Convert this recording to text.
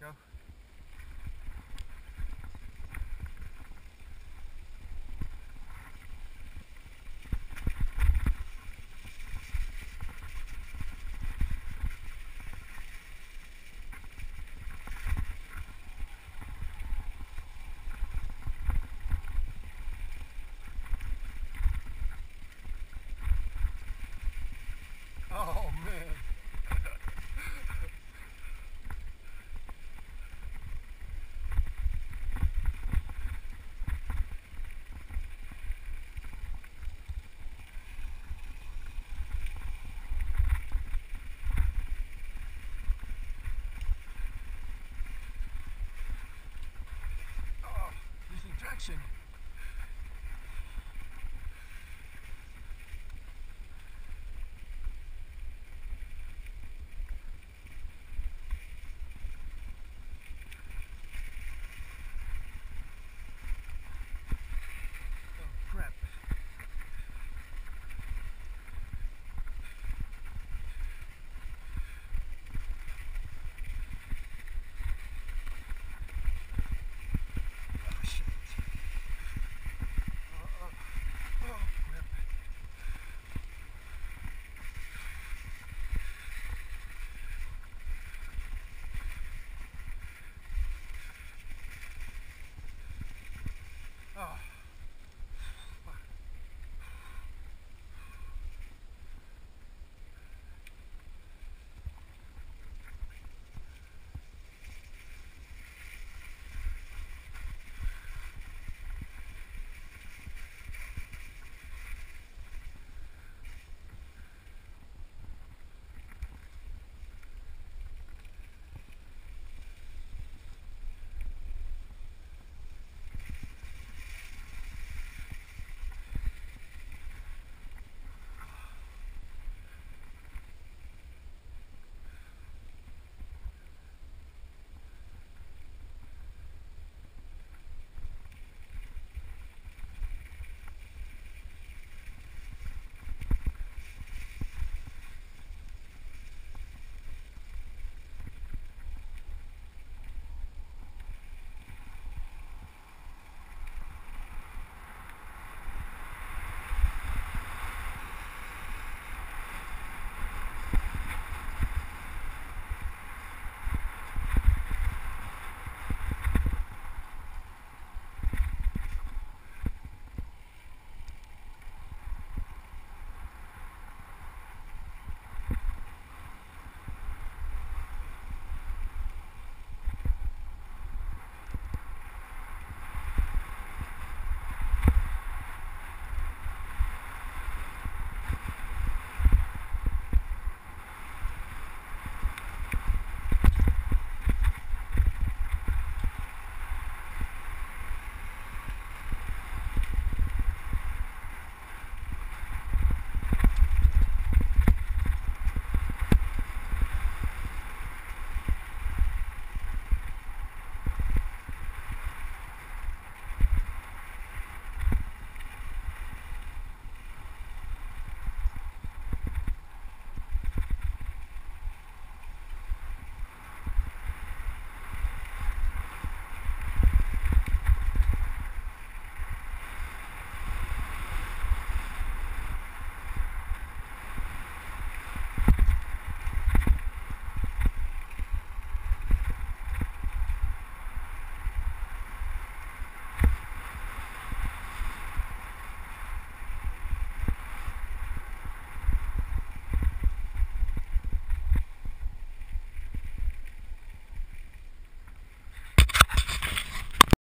Go. Traction.